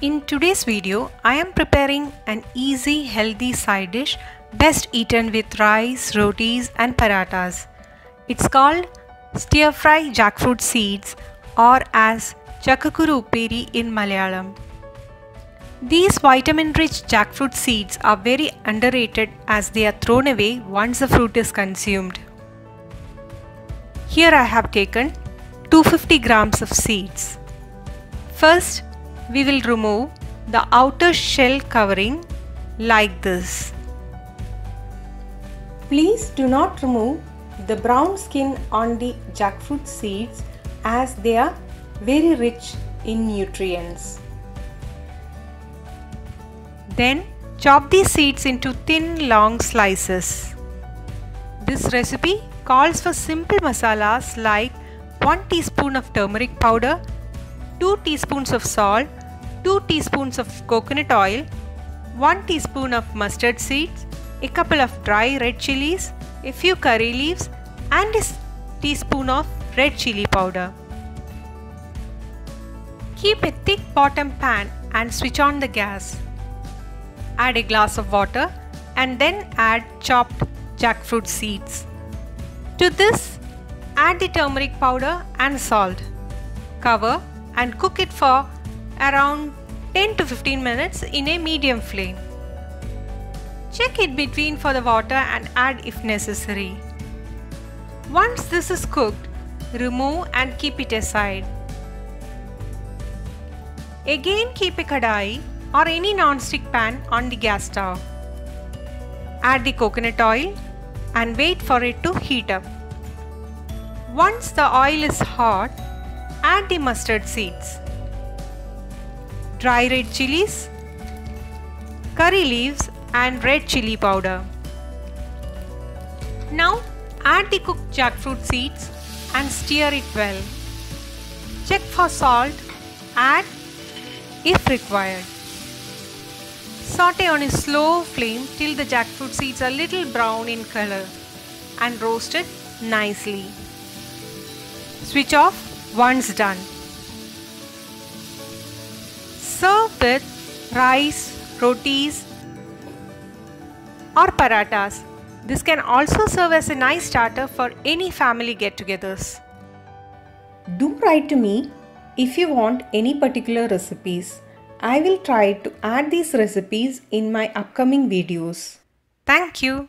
In today's video, I am preparing an easy healthy side dish best eaten with rice, rotis and parathas. It's called stir fry jackfruit seeds or as chakkakuru upperi in Malayalam. These vitamin rich jackfruit seeds are very underrated as they are thrown away once the fruit is consumed. Here I have taken 250 grams of seeds. First, we will remove the outer shell covering like this. Please do not remove the brown skin on the jackfruit seeds as they are very rich in nutrients. Then chop these seeds into thin long slices. This recipe calls for simple masalas like 1 teaspoon of turmeric powder, 2 teaspoons of salt, 2 teaspoons of coconut oil, 1 teaspoon of mustard seeds, a couple of dry red chilies, a few curry leaves and a teaspoon of red chili powder. Keep a thick bottom pan and switch on the gas. Add a glass of water and then add chopped jackfruit seeds. To this, add the turmeric powder and salt. Cover and cook it for around 10 to 15 minutes in a medium flame. Check it between for the water and add if necessary. Once this is cooked, remove and keep it aside. Again keep a kadai or any non-stick pan on the gas stove. Add the coconut oil and wait for it to heat up. Once the oil is hot, add the mustard seeds, dry red chilies, curry leaves and red chili powder. Now add the cooked jackfruit seeds and stir it well. Check for salt, add if required. Saute on a slow flame till the jackfruit seeds are little brown in color and roast it nicely. Switch off once done. Serve with rice, rotis or parathas. This can also serve as a nice starter for any family get-togethers. Do write to me if you want any particular recipes. I will try to add these recipes in my upcoming videos. Thank you.